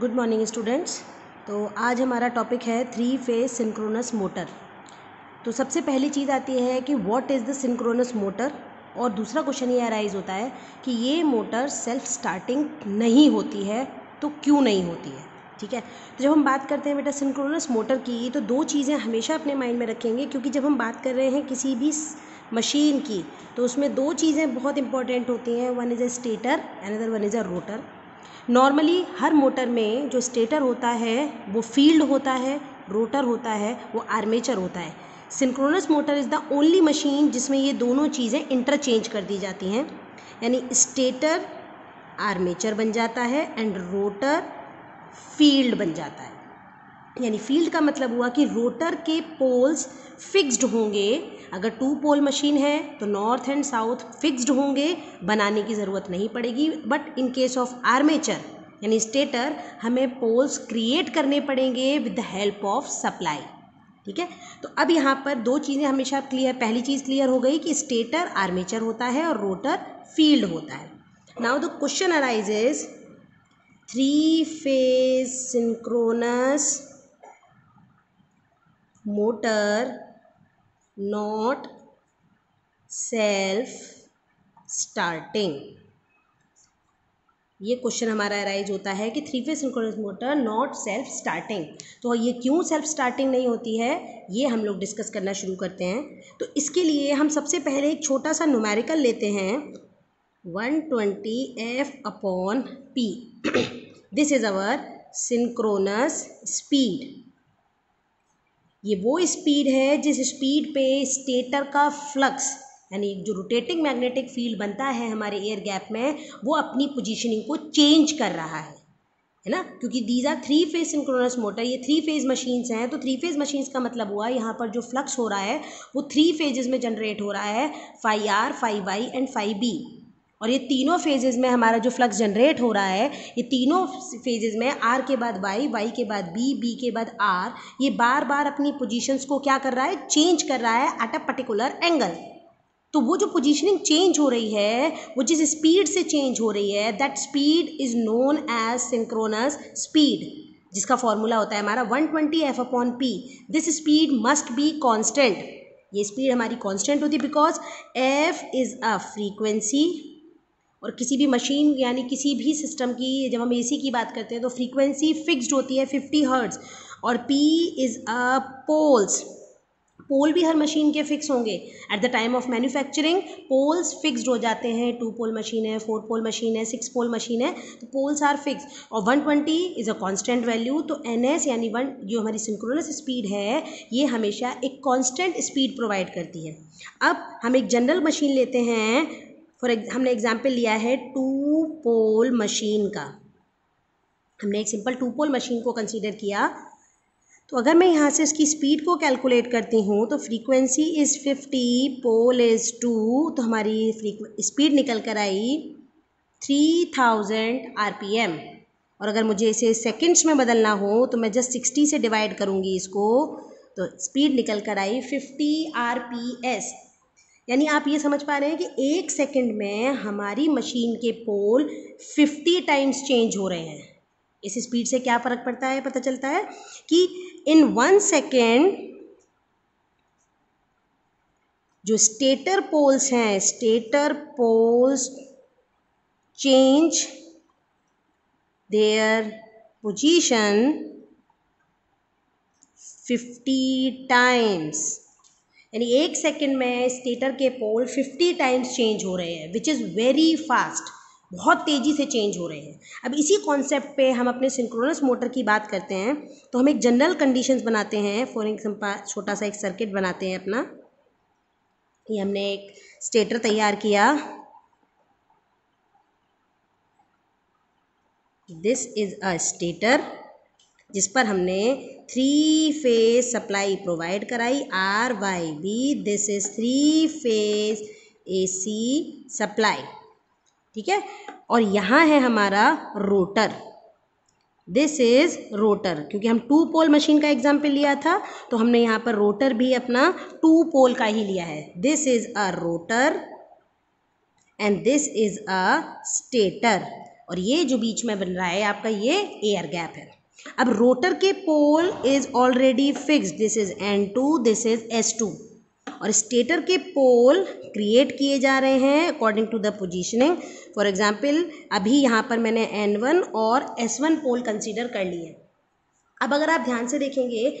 Good morning students तो आज हमारा टॉपिक है थ्री फ़ेज़ सिंक्रोनस मोटर तो सबसे पहली चीज़ आती है कि what is the synchronous motor और दूसरा क्वेश्चन ये अराइज होता है कि ये मोटर सेल्फ स्टार्टिंग नहीं होती है तो क्यों नहीं होती है? ठीक है? तो जब हम बात करते हैं बेटा सिंक्रोनस मोटर की तो दो चीज़ें हमेशा अपने माइंड में रखेंगे, क्योंकि जब हम बात कर रहे हैं किसी भी मशीन की तो उसमें दो चीज़ें बहुत इंपॉर्टेंट होती हैं. One is a stator another one is a rotor normally her motor में जो स्टेटर होता है, वो फ़ील्ड होता है रोटर होता है, वो आर्मेचर होता है। Synchronous motor is the only machine जिसमें ये दोनों चीज़ें इंटरचेंज कर दी जाती हैं। यानी स्टेटर आर्मेचर बन जाता है एंड रोटर फ़ील्ड बन जाता है। यानी फ़ील्ड का मतलब हुआ कि रोटर के पोल्स फिक्स्ड होंगे। अगर टू पोल मशीन है तो नॉर्थ एंड साउथ फिक्स्ड होंगे, बनाने की ज़रूरत नहीं पड़ेगी। But in case of armature, यानी स्टेटर, हमें पोल्स क्रिएट करने पड़ेंगे with the help of supply. ठीक है? तो अब यहाँ पर दो चीज़ें हमेशा क्लियर, पहली चीज़ क्लियर हो गई कि स्टेटर आर्मेचर होता है और रोटर फ़ील्ड होता है। Now the question arises three phase synchronous motor not self starting. ये क्वेश्चन हमारा अराइज होता है कि three phase synchronous motor not self starting. तो ये क्यों सेल्फ स्टार्टिंग नहीं होती है, ये हम लोग डिस्कस करना शुरू करते हैं। तो इसके लिए हम सबसे पहले एक छोटा सा न्यूमेरिकल लेते हैं। One twenty F upon P. This is our synchronous speed ये वो स्पीड है जिस स्पीड पे स्टेटर का फ्लक्स यानी जो रोटेटिंग मैग्नेटिक फ़ील्ड बनता है हमारे एयर गैप में, वो अपनी पोजीशनिंग को चेंज कर रहा है। है ना? क्योंकि these are three phase synchronous motor ये थ्री फ़ेज़ मशीन्स हैं तो थ्री फ़ेज़ मशीन्स का मतलब हुआ यहाँ पर जो फ्लक्स हो रहा है, वो थ्री फेजेस में जनरेट हो रहा है five R five Y and five B और ये तीनों फेजेस में हमारा जो फ्लक्स जनरेट हो रहा है, ये तीनों फेजेस में आर के बाद वाई वाई के बाद बी बी के बाद आर ये बार बार अपनी पोजीशंस को क्या कर रहा है? चेंज कर रहा है एट अ पर्टिकुलर एंगल तो वो जो पोजीशनिंग चेंज हो रही है, वो जिस स्पीड से चेंज हो रही है that speed is known as synchronous speed जिसका फॉर्मूला होता है हमारा 120 twenty F upon P this speed must be constant ये स्पीड हमारी कॉन्स्टेंट होती है because F is a frequency और किसी भी मशीन यानी किसी भी सिस्टम की, जब हम एसी की बात करते हैं तो फ्रीक्वेंसी फिक्स्ड होती है फिफ्टी हर्ट्स और P is a poles pole भी हर मशीन के फिक्स होंगे. At the time of manufacturing poles fixed हो जाते हैं. टू पोल मशीन है फोर पोल मशीन है सिक्स पोल मशीन है. तो पोल्स आर फिक्स और one twenty is a constant value तो एन एस यानी वन जो हमारी सिंक्रोनस स्पीड है, ये हमेशा एक कॉन्स्टेंट स्पीड प्रोवाइड करती है. अब हम एक जनरल मशीन लेते हैं. फॉर हमने एग्ज़ाम्पल लिया है टू पोल मशीन का। हमने एक सिंपल टू पोल मशीन को कंसीडर किया। तो अगर मैं यहाँ से इसकी स्पीड को कैलकुलेट करती हूँ तो frequency is fifty pole is two तो हमारी स्पीड निकल कर आई three thousand R P M और अगर मुझे इसे सेकंड्स में बदलना हो तो मैं जस्ट सिक्सटी से डिवाइड करूँगी इसको तो स्पीड निकल कर आई फिफ्टी आर पी एस यानी आप ये समझ पा रहे हैं कि एक सेकंड में हमारी मशीन के पोल फिफ्टी टाइम्स चेंज हो रहे हैं। इस स्पीड से क्या फ़र्क पड़ता है? पता चलता है कि इन वन सेकेंड जो स्टेटर पोल्स हैं stator poles change their position fifty times यानी एक सेकेंड में स्टेटर के पोल 50 टाइम्स चेंज हो रहे हैं विच इज़ वेरी फास्ट बहुत तेज़ी से चेंज हो रहे हैं। अब इसी कॉन्सेप्ट पे हम अपने सिंक्रोनस मोटर की बात करते हैं तो हम एक जनरल कंडीशंस बनाते हैं। फॉर एग्ज़ाम्पल छोटा सा एक सर्किट बनाते हैं अपना। ये हमने एक स्टेटर तैयार किया। दिस इज़ अ स्टेटर जिस पर हमने थ्री फ़ेज़ सप्लाई प्रोवाइड कराई R Y B this is three phase A C supply ठीक है? और यहाँ है हमारा रोटर दिस इज़ रोटर क्योंकि हम टू पोल मशीन का एग्ज़ाम्पल लिया था तो हमने यहाँ पर रोटर भी अपना टू पोल का ही लिया है। This is a rotor and this is a stator और ये जो बीच में बन रहा है, आपका ये एयर गैप है। अब रोटर के pole is already fix this is N two this is S two और स्टेटर के पोल क्रिएट किए जा रहे हैं according to the positioning for example अभी यहाँ पर मैंने एन वन और एस वन पोल कंसिडर कर लिए अब अगर आप ध्यान से देखेंगे,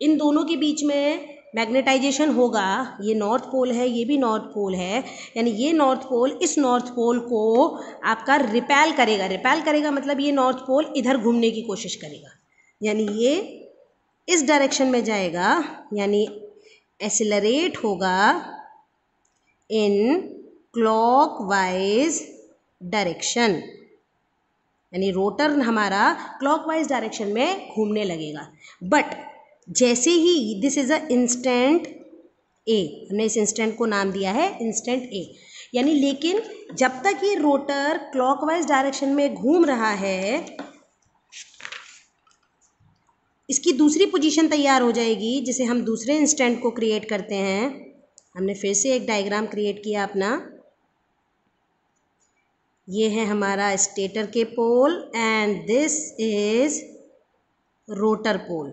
इन दोनों के बीच में मैग्नेटाइजेशन होगा, ये नॉर्थ पोल है, ये भी नॉर्थ पोल है, यानी ये नॉर्थ पोल इस नॉर्थ पोल को आपका रिपेल करेगा। रिपेल करेगा मतलब ये नॉर्थ पोल इधर घूमने की कोशिश करेगा। यानी ये इस डायरेक्शन में जाएगा, यानी एसिलरेट होगा इन क्लॉक वाइज डायरेक्शन। यानी रोटर हमारा क्लॉकवाइज डायरेक्शन में घूमने लगेगा। बट जैसे ही this is a instant A हमने इस इंस्टेंट को नाम दिया है इंस्टेंट ए यानी लेकिन जब तक ये रोटर क्लॉकवाइज डायरेक्शन में घूम रहा है, इसकी दूसरी पोजीशन तैयार हो जाएगी, जिसे हम दूसरे इंस्टेंट को क्रिएट करते हैं. हमने फिर से एक डायग्राम क्रिएट किया अपना. ये है हमारा स्टेटर के pole and this is rotor pole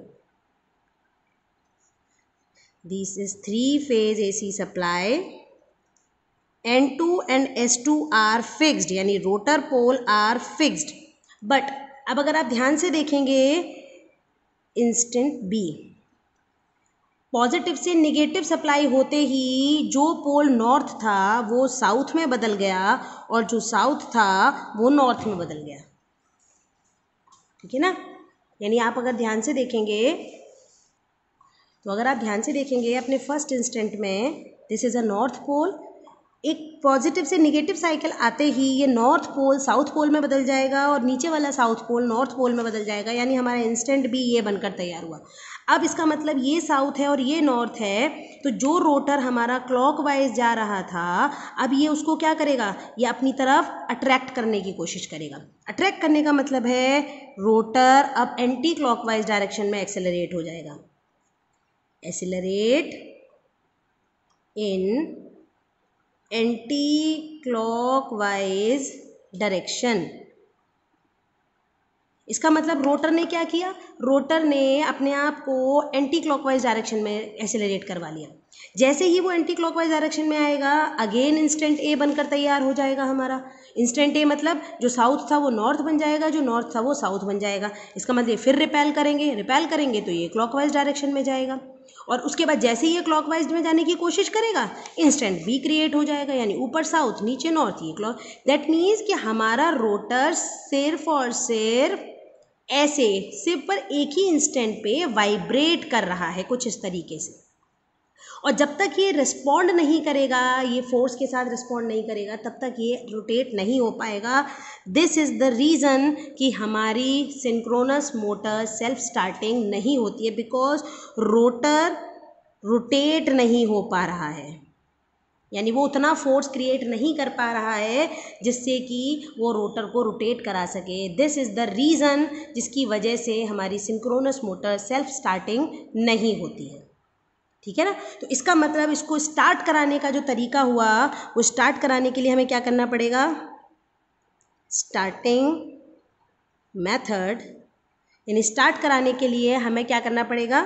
this is three phase AC supply. N2 and S2 are fixed, यानी rotor pole are fixed. But अब अगर आप ध्यान से देखेंगे इंस्टेंट बी पॉजिटिव से निगेटिव सप्लाई होते ही जो पोल नॉर्थ था, वो साउथ में बदल गया और जो साउथ था, वो नॉर्थ में बदल गया। ठीक है ना? यानी आप अगर ध्यान से देखेंगे तो अगर आप ध्यान से देखेंगे अपने फ़र्स्ट इंस्टेंट में this is a north pole एक पॉजिटिव से निगेटिव साइकिल आते ही ये नॉर्थ पोल साउथ पोल में बदल जाएगा और नीचे वाला साउथ पोल नॉर्थ पोल में बदल जाएगा, यानी हमारा इंस्टेंट भी ये बनकर तैयार हुआ। अब इसका मतलब ये साउथ है और ये नॉर्थ है तो जो रोटर हमारा क्लॉकवाइज जा रहा था, अब ये उसको क्या करेगा? ये अपनी तरफ़ अट्रैक्ट करने की कोशिश करेगा। अट्रैक्ट करने का मतलब है रोटर अब एंटी क्लॉकवाइज डायरेक्शन में एक्सेलरेट हो जाएगा। Accelerate in anti-clockwise direction. इसका मतलब रोटर ने क्या किया? रोटर ने अपने आप को एंटी क्लॉकवाइज डायरेक्शन में एसेलरेट करवा लिया। जैसे ही वो एंटी क्लॉकवाइज डायरेक्शन में आएगा अगेन इंस्टेंट ए बनकर तैयार हो जाएगा हमारा। इंस्टेंट ए मतलब जो साउथ था वो नॉर्थ बन जाएगा, जो नॉर्थ था वो साउथ बन जाएगा। इसका मतलब फिर रिपेल करेंगे रिपेल करेंगे तो ये क्लॉकवाइज डायरेक्शन में जाएगा। और उसके बाद जैसे ही ये क्लॉकवाइज में जाने की कोशिश करेगा इंस्टेंट बी क्रिएट हो जाएगा, यानी ऊपर साउथ नीचे नॉर्थ ये क्लॉक दैट मीन्स कि हमारा रोटर सिर्फ़ और सिर्फ़ ऐसे, सिर्फ़ पर एक ही इंस्टेंट पे वाइब्रेट कर रहा है कुछ इस तरीके से। और जब तक ये रिस्पॉन्ड नहीं करेगा, ये फोर्स के साथ रिस्पॉन्ड नहीं करेगा, तब तक ये रोटेट नहीं हो पाएगा। दिस इज़ द रीज़न कि हमारी सिंक्रोनस मोटर सेल्फ स्टार्टिंग नहीं होती है बिकॉज़ रोटर रोटेट नहीं हो पा रहा है। यानी वो उतना फोर्स क्रिएट नहीं कर पा रहा है जिससे कि वो रोटर को रोटेट करा सके। दिस इज़ द रीज़न जिसकी वजह से हमारी सिंक्रोनस मोटर सेल्फ स्टार्टिंग नहीं होती है। ठीक है ना? तो इसका मतलब इसको स्टार्ट कराने का जो तरीका हुआ, वो स्टार्ट कराने के लिए हमें क्या करना पड़ेगा? स्टार्टिंग मेथड यानी स्टार्ट कराने के लिए हमें क्या करना पड़ेगा?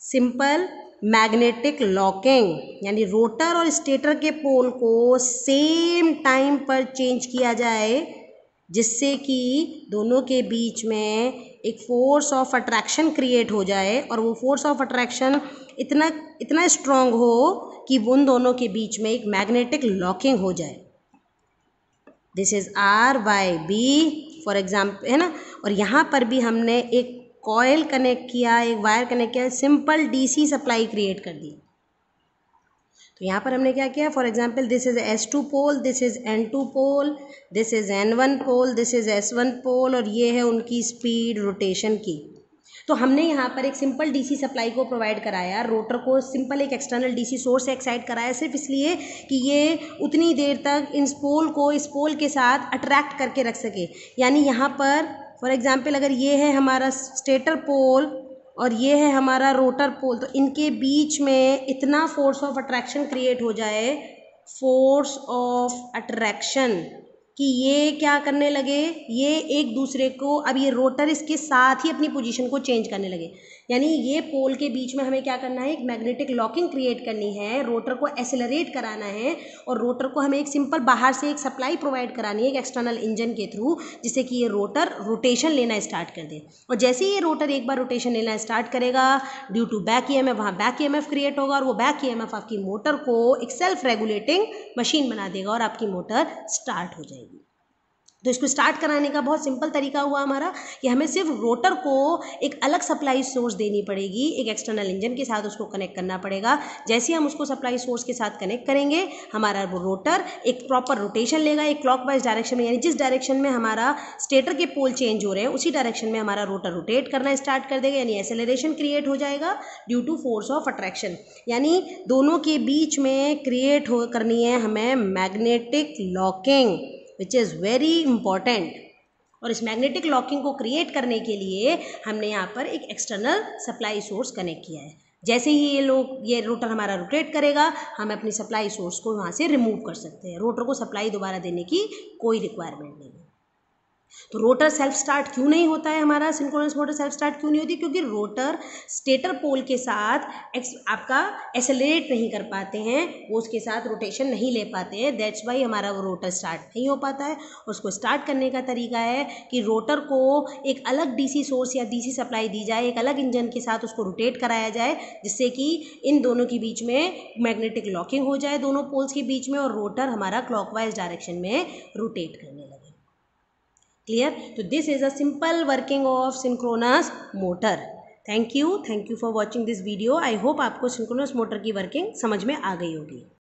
सिंपल मैग्नेटिक लॉकिंग यानी रोटर और स्टेटर के पोल को सेम टाइम पर चेंज किया जाए। जिससे कि दोनों के बीच में एक फोर्स ऑफ़ अट्रैक्शन क्रिएट हो जाए और वो फोर्स ऑफ़ अट्रैक्शन इतना इतना स्ट्रांग हो कि उन दोनों के बीच में एक मैग्नेटिक लॉकिंग हो जाए। This is R by B for example है ना? और यहाँ पर भी हमने एक कॉयल कनेक्ट किया, एक वायर कनेक्ट किया सिंपल डीसी सप्लाई क्रिएट कर दी तो यहाँ पर हमने क्या किया? For example this is S two pole this is N two pole this is N one pole this is S one pole और ये है उनकी स्पीड रोटेशन की। तो हमने यहाँ पर एक सिंपल डीसी सप्लाई को प्रोवाइड कराया। रोटर को सिंपल एक एक्सटर्नल डीसी सोर्स से एक्साइट कराया। सिर्फ़ इसलिए कि ये उतनी देर तक इस पोल को इस पोल के साथ अट्रैक्ट करके रख सके। यानी यहाँ पर फॉर एग्ज़ाम्पल अगर ये है हमारा स्टेटर पोल और ये है हमारा रोटर पोल तो इनके बीच में इतना फोर्स ऑफ़ अट्रैक्शन क्रिएट हो जाए फोर्स ऑफ़ अट्रैक्शन कि ये क्या करने लगे? ये एक दूसरे को, अब ये रोटर इसके साथ ही अपनी पोजीशन को चेंज करने लगे। यानी ये पोल के बीच में हमें क्या करना है? एक मैग्नेटिक लॉकिंग क्रिएट करनी है। रोटर को एसिलरेट कराना है और रोटर को हमें एक सिंपल बाहर से एक सप्लाई प्रोवाइड करानी है एक एक्सटर्नल इंजन के थ्रू जिससे कि ये रोटर रोटेशन लेना स्टार्ट कर दे। और जैसे ही ये रोटर एक बार रोटेशन लेना स्टार्ट करेगा due to back E M F वहाँ back E M F create होगा और वो बैक ई एम एफ़ आपकी मोटर को एक सेल्फ रेगुलेटिंग मशीन बना देगा और आपकी मोटर स्टार्ट हो जाएगी। तो इसको स्टार्ट कराने का बहुत सिंपल तरीका हुआ हमारा कि हमें सिर्फ़ रोटर को एक अलग सप्लाई सोर्स देनी पड़ेगी, एक एक्सटर्नल इंजन के साथ उसको कनेक्ट करना पड़ेगा। जैसे हम उसको सप्लाई सोर्स के साथ कनेक्ट करेंगे, हमारा वो रोटर एक प्रॉपर रोटेशन लेगा, एक क्लॉकवाइज डायरेक्शन में, यानी जिस डायरेक्शन में हमारा स्टेटर के पोल चेंज हो रहे हैं, उसी डायरेक्शन में हमारा रोटर रोटेट करना स्टार्ट कर देगा, यानी एसेलरेशन क्रिएट हो जाएगा due to force of attraction यानी दोनों के बीच में क्रिएट हो, करनी है हमें magnetic locking which is very important और इस मैग्नेटिक लॉकिंग को क्रिएट करने के लिए हमने यहाँ पर एक एक्सटर्नल सप्लाई सोर्स कनेक्ट किया है। जैसे ही ये लोग, ये रोटर हमारा रोटेट करेगा, हम अपनी सप्लाई सोर्स को वहाँ से रिमूव कर सकते हैं। रोटर को सप्लाई दोबारा देने की कोई रिक्वायरमेंट नहीं है। तो रोटर सेल्फ स्टार्ट क्यों नहीं होता है हमारा? सिंक्रोनस मोटर सेल्फ स्टार्ट क्यों नहीं होती? क्योंकि रोटर स्टेटर पोल के साथ एक्स आपका एसेलरेट नहीं कर पाते हैं, वो उसके साथ रोटेशन नहीं ले पाते हैं दैट्स वाई हमारा वो रोटर स्टार्ट नहीं हो पाता है। उसको स्टार्ट करने का तरीका है कि रोटर को एक अलग डीसी सोर्स या डीसी सप्लाई दी जाए, एक अलग इंजन के साथ उसको रोटेट कराया जाए, जिससे कि इन दोनों के बीच में मैग्नेटिक लॉकिंग हो जाए, दोनों पोल्स के बीच में और रोटर हमारा क्लॉकवाइज डायरेक्शन में रोटेट लगे क्लियर तो this is a simple working of synchronous motor thank you thank you for watching this video I hope आपको सिंक्रोनस मोटर की वर्किंग समझ में आ गई होगी.